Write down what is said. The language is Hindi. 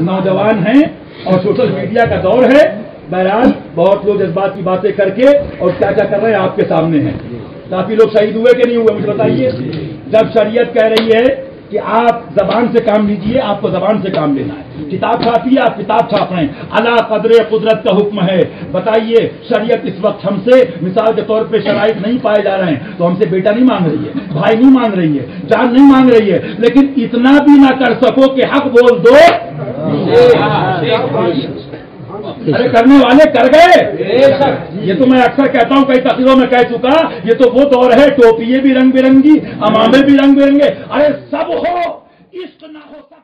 नौजवान हैं। और सोशल मीडिया का दौर है। बहरहाल बहुत लोग जज्बात की बातें करके और क्या क्या कर रहे हैं आपके सामने हैं। काफ़ी लोग शहीद हुए कि नहीं हुए मुझे बताइए। जब शरीयत कह रही है कि आप जबान से काम लीजिए आपको जबान से काम लेना है। किताब छापिए आप किताब छाप रहे हैं। अला कदर कुदरत का हुक्म है। बताइए शरीयत इस वक्त हमसे मिसाल के तौर पे शराइत नहीं पाए जा रहे हैं। तो हमसे बेटा नहीं मांग रही है। भाई नहीं मांग रही है, जान नहीं मांग रही है, लेकिन इतना भी ना कर सको कि हक बोल दो। अरे करने वाले कर गए। ये तो मैं अक्सर कहता हूँ, कई तस्वीरों में कह चुका, ये तो वो दौर है टोपिए भी रंग बिरंगी, अमामे भी रंग बिरंगे। अरे सब हो, इश्क ना हो, सब